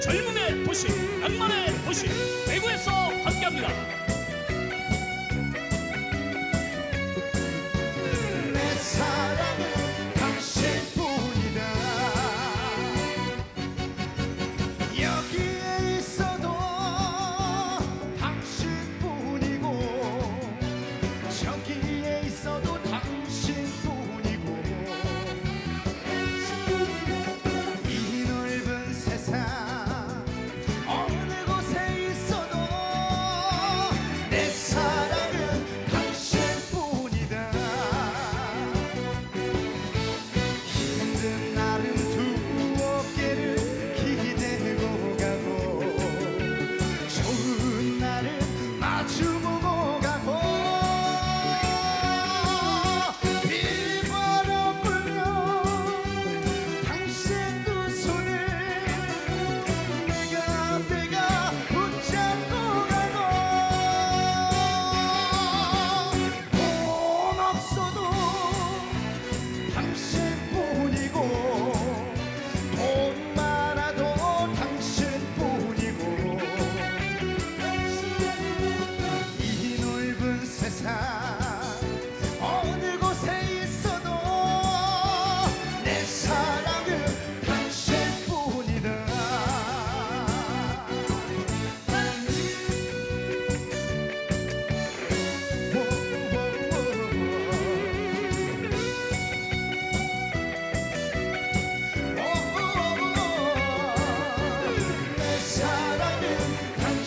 젊음의 도시, 낭만의 도시, 대구에서 함께합니다. 내 사랑은 당신뿐이다. 여기에 있어도 당신뿐이고 저기 pour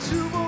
Two more.